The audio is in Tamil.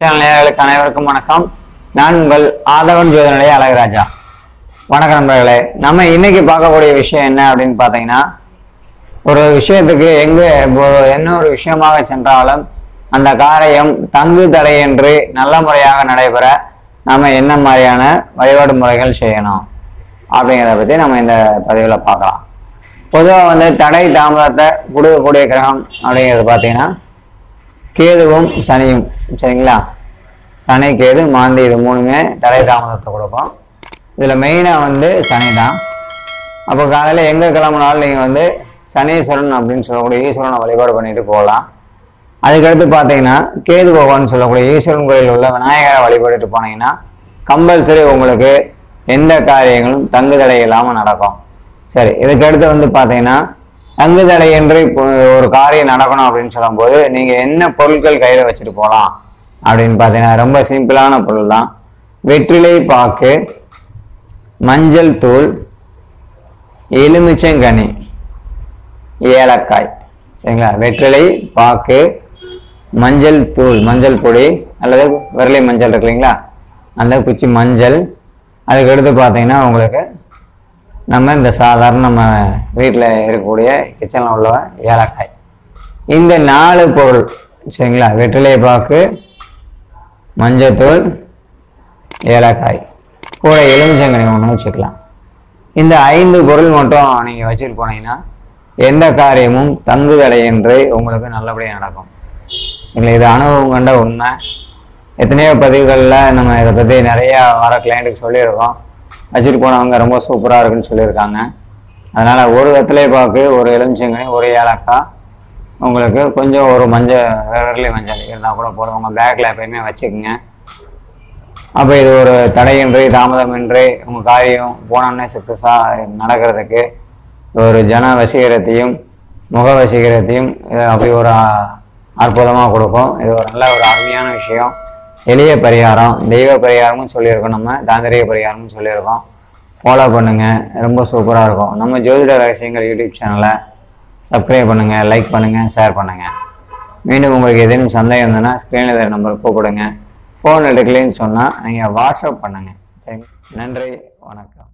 சேனல் நேயர்களுக்கு அனைவருக்கும் வணக்கம். நான் உங்கள் ஆதவன் ஜோதனுடைய அழகராஜா. வணக்கம் நண்பர்களே நம்ம இன்னைக்கு பார்க்கக்கூடிய விஷயம் என்ன அப்படின்னு பார்த்தீங்கன்னா ஒரு விஷயத்துக்கு எங்க என்ன ஒரு விஷயமாக சென்றாலும் அந்த காரியம் தங்கு தடையின்றி நல்ல முறையாக நடைபெற நாம என்ன மாதிரியான வழிபாடு முறைகள் செய்யணும் அப்படிங்கிறத பற்றி நம்ம இந்த பதிவில் பார்க்கலாம். பொதுவாக வந்து தடை தாமதத்தை கொடுக்கக்கூடிய கிரகம் அப்படிங்கிறது பார்த்தீங்கன்னா கேதுவும் சனியும் சரிங்களா? சனி கேது மாந்தி இது மூணுமே தடை தாமதத்தை கொடுக்கும். இதில் மெயினாக வந்து சனி தான் அப்போ காலையில் எங்கே கிளம்புனாலும் நீங்கள் வந்து சனீஸ்வரன் அப்படின்னு சொல்லக்கூடிய ஈஸ்வரனை வழிபாடு பண்ணிட்டு போகலாம். அதுக்கடுத்து பார்த்தீங்கன்னா கேது பகவான் சொல்லக்கூடிய ஈஸ்வரன் கோயில் உள்ள விநாயகரை வழிபட்டுட்டு போனீங்கன்னா கம்பல்சரி உங்களுக்கு எந்த காரியங்களும் தங்கு தடை இல்லாமல் நடக்கும். சரி இதுக்கடுத்து வந்து பார்த்தீங்கன்னா தங்கு தடையின்றி ஒரு காரியம் நடக்கணும் அப்படின்னு சொல்லும்போது நீங்கள் என்ன பொருட்கள் கையில் வச்சுட்டு போகலாம்? அப்படின்னு பார்த்தீங்கன்னா ரொம்ப சிம்பிளான பொருள் தான் வெற்றிலை பாக்கு மஞ்சள் தூள் எலுமிச்சங்கனி ஏலக்காய். சரிங்களா? வெற்றிலை பாக்கு மஞ்சள் தூள் மஞ்சள் பொடி அல்லது விரலை மஞ்சள் இருக்கு இல்லைங்களா? அந்த குச்சி மஞ்சள். அதுக்கடுத்து பார்த்தீங்கன்னா உங்களுக்கு நம்ம இந்த சாதாரண நம்ம வீட்டில் இருக்கக்கூடிய கிச்சனில் உள்ள ஏலக்காய். இந்த நாலு பொருள் சரிங்களா? வெற்றிலை பாக்கு மஞ்சத்தூள் ஏலக்காய். கூட எலுமிச்சங்கனி ஒன்று வச்சுக்கலாம். இந்த ஐந்து பொருள் மட்டும் நீங்கள் வச்சுட்டு போனீங்கன்னா எந்த காரியமும் தங்குதடையின்றி உங்களுக்கு நல்லபடியாக நடக்கும். சரிங்களா? இது அனுபவம் கண்ட உண்மை. எத்தனையோ பதிவுகளில் நம்ம இதை பற்றி நிறையா வர கிளைண்ட்டுக்கு சொல்லியிருக்கோம். வச்சுட்டு போனவங்க ரொம்ப சூப்பராக இருக்குன்னு சொல்லியிருக்காங்க. அதனால் ஒரு வெத்தலை பாக்கு ஒரு எலுமிச்சங்கனி ஒரு ஏலக்காய் உங்களுக்கு கொஞ்சம் ஒரு மஞ்சள் விரலி மஞ்சள் இருந்தால் கூட போதும். உங்கள் பேக்கில் எப்பயுமே வச்சுக்கோங்க. அப்போ இது ஒரு தடையின்றி தாமதமின்றி உங்கள் காரியம் போனோன்னே சக்ஸஸாக நடக்கிறதுக்கு ஒரு ஜன வசீகரத்தையும் முக வசீகரத்தையும் அப்படி ஒரு அற்புதமாக கொடுக்கும். இது ஒரு நல்ல ஒரு அருமையான விஷயம். எளிய பரிகாரம் தெய்வ பரிகாரமும் சொல்லியிருக்கோம் நம்ம தாந்திரிக பரிகாரமும் சொல்லியிருக்கோம். ஃபாலோ பண்ணுங்கள் ரொம்ப சூப்பராக இருக்கும். நம்ம ஜோதிட ரகசியங்கள் யூடியூப் சேனலை சப்ஸ்கிரைப் பண்ணுங்கள் லைக் பண்ணுங்கள் ஷேர் பண்ணுங்கள் மீண்டும் உங்களுக்கு ஏதேனும் சந்தேகம் இருந்ததுன்னா ஸ்க்ரீனில் தர நம்பர் கூப்பிடுங்க. ஃபோன் எடுக்கலைன்னு சொன்னால் நீங்கள் வாட்ஸ்அப் பண்ணுங்கள் சரி நன்றி வணக்கம்.